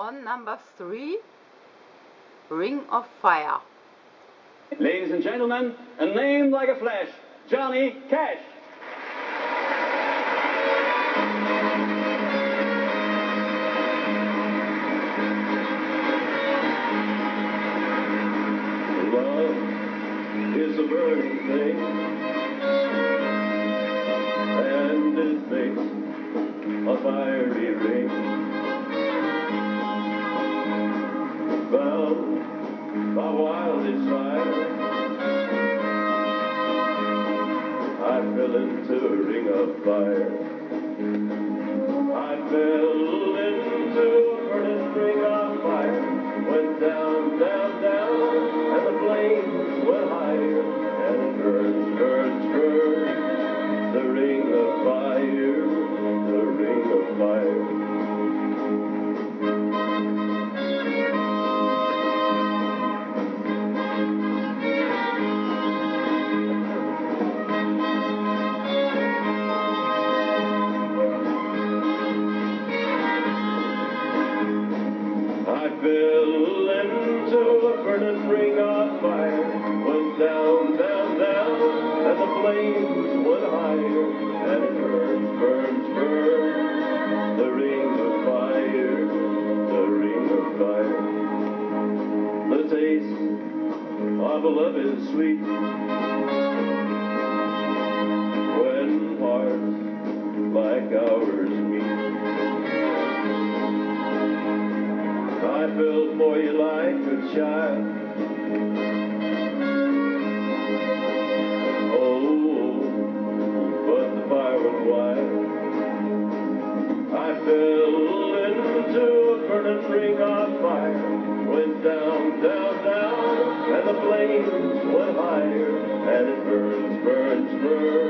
on number three, Ring of Fire. Ladies and gentlemen, a name like a flash, Johnny Cash. Love is a burning thing, By wild desire, I fell into a ring of fire. Fell into a burning ring of fire. Went down, down, down, and the flames went higher. And it burns, burns, burns. The ring of fire, the ring of fire. The taste of love is sweet. When hearts like ours felt for you like a child. Oh, but the fire was wild. I fell into a burning ring of fire. Went down, down, down, and the flames went higher. And it burns, burns, burns.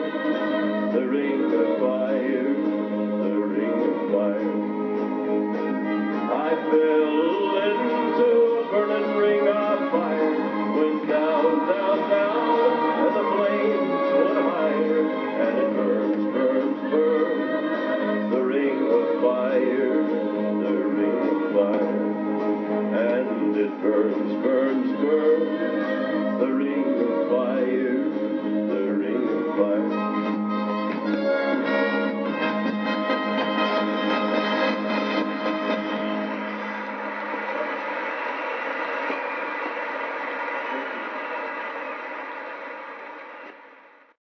It burns, burns, burns.